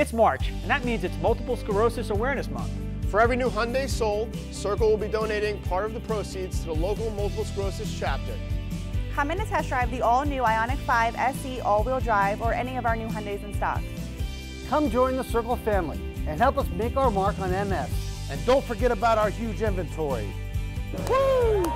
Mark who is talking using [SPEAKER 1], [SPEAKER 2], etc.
[SPEAKER 1] It's March, and that means it's Multiple Sclerosis Awareness Month.
[SPEAKER 2] For every new Hyundai sold, Circle will be donating part of the proceeds to the local multiple sclerosis chapter.
[SPEAKER 3] Come in to test drive the all-new Ioniq 5 SE all-wheel drive or any of our new Hyundais in stock.
[SPEAKER 4] Come join the Circle family and help us make our mark on MS.
[SPEAKER 5] And don't forget about our huge inventory.
[SPEAKER 4] Woo!